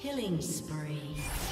Killing spree.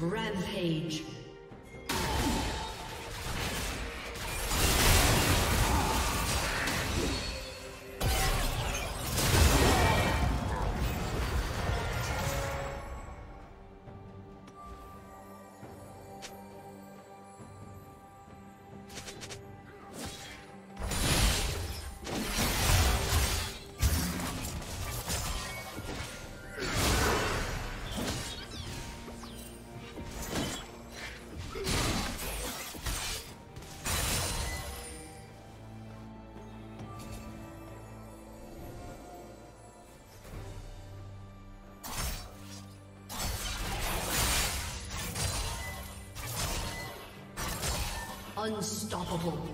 Rampage. Unstoppable.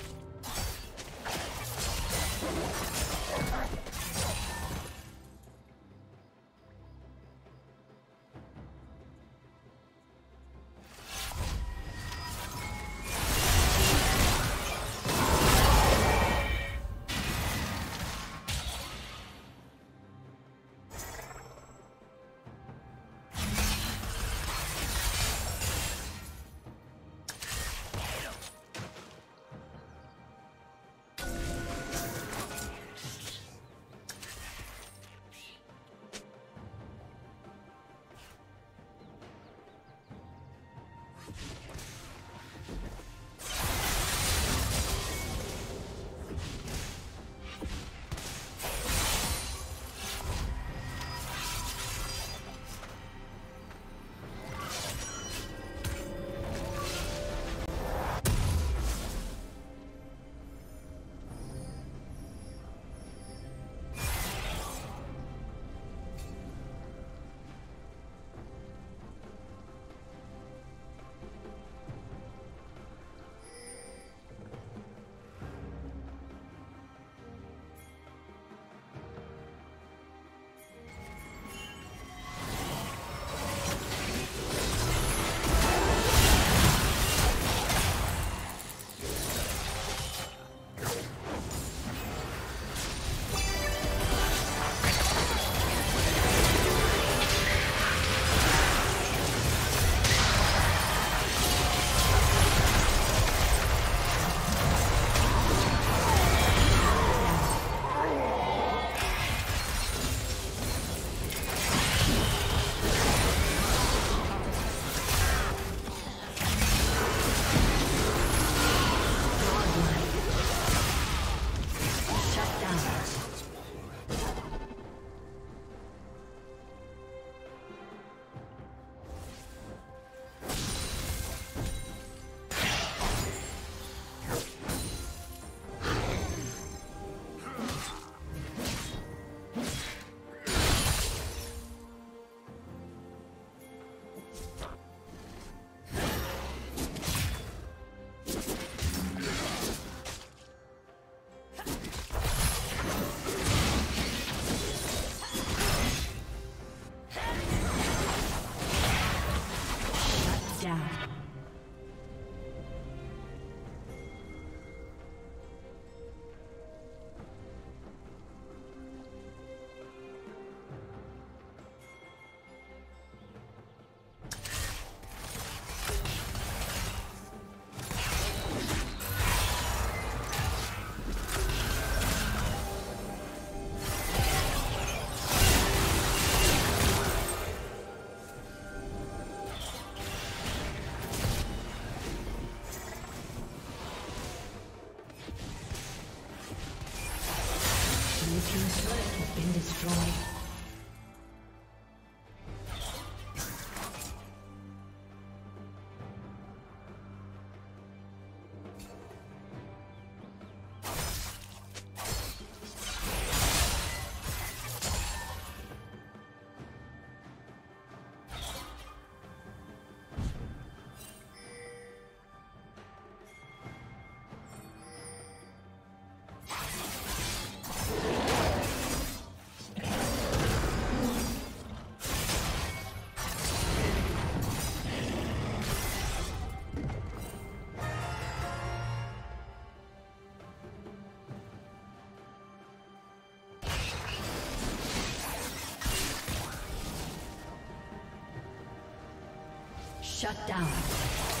Shut down.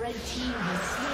Red team has slain